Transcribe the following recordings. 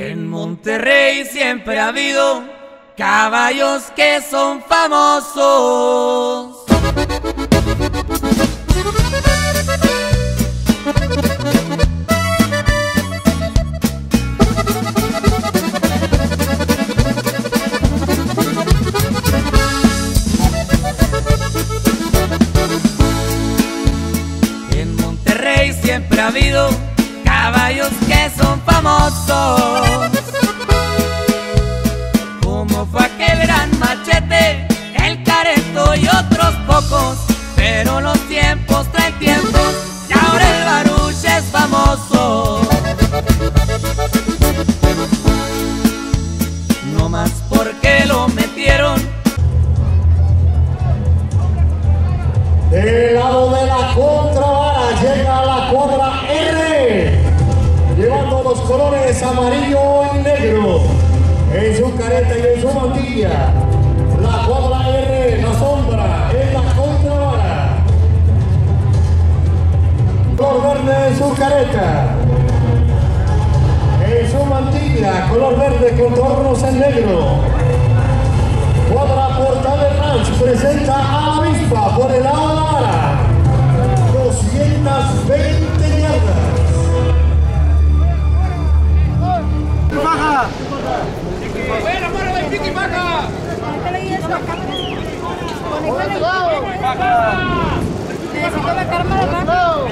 En Monterrey siempre ha habido caballos que son famosos. En Monterrey siempre ha habido caballos que son famosos. Como fue aquel gran machete, el careto y los colores amarillo y negro en su careta y en su mantilla. La cuadra R, la sombra, en la contravara. Color verde en su careta. En su mantilla, color verde con tornos en negro. Cuadra Portal Ranch presenta a la avispa por el lado de la vara. Necesito la cámara rápido.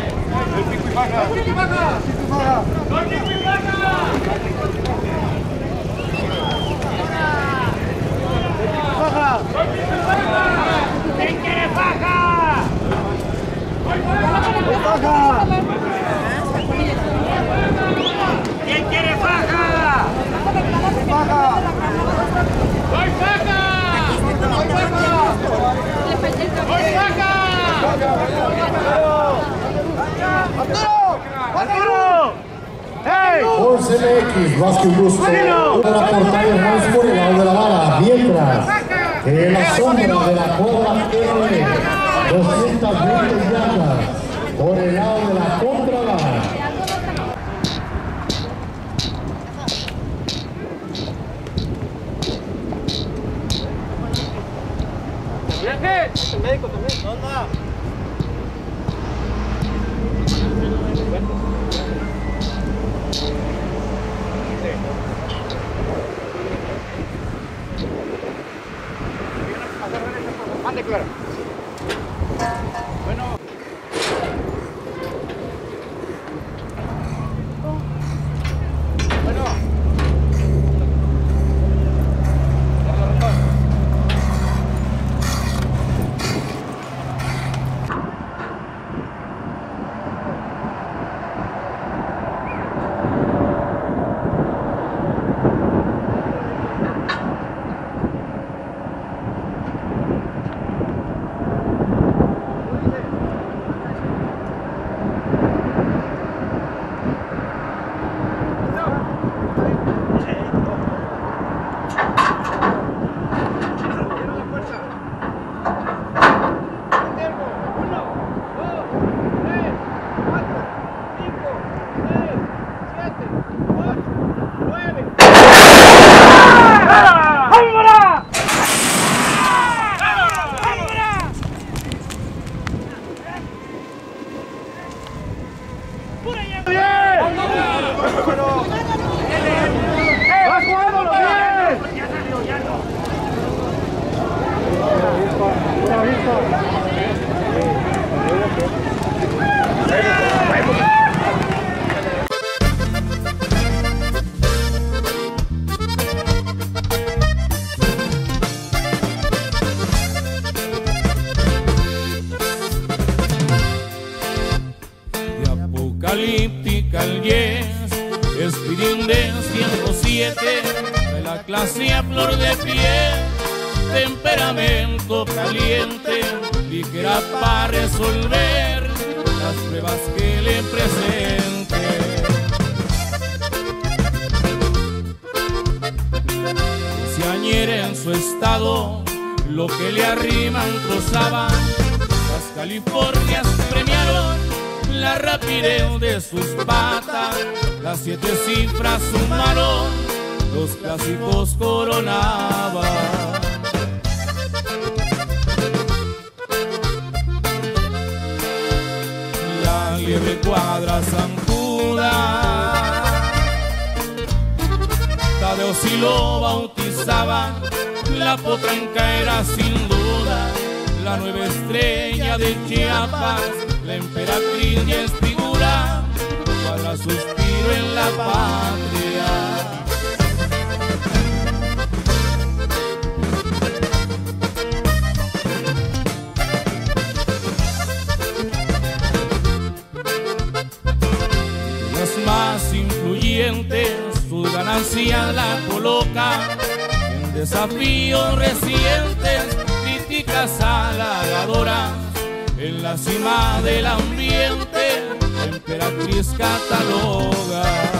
Le Por CMX, Vázquez Busco. Cuadra Portal Ranch por el lado de la vara. Mientras, en la sombra de la cuadra R, 220 yardas por el lado de la contravara. De Espirín de 107, de la clase a flor de piel, temperamento caliente, ligera para resolver las pruebas que le presente. Si añera en su estado lo que le arriman cruzaba, las Californias la rapidez de sus patas, las siete cifras sumaron, los clásicos coronaban. La liebre cuadra zancuda, Tadeo si lo bautizaban, la potranca era sin duda la nueva estrella de Chiapas, la emperatriz y es figura, para suspiro en la patria. Más influyentes, sus ganancias la coloca en desafíos recientes críticas halagadoras en la cima del ambiente, la emperatriz cataloga.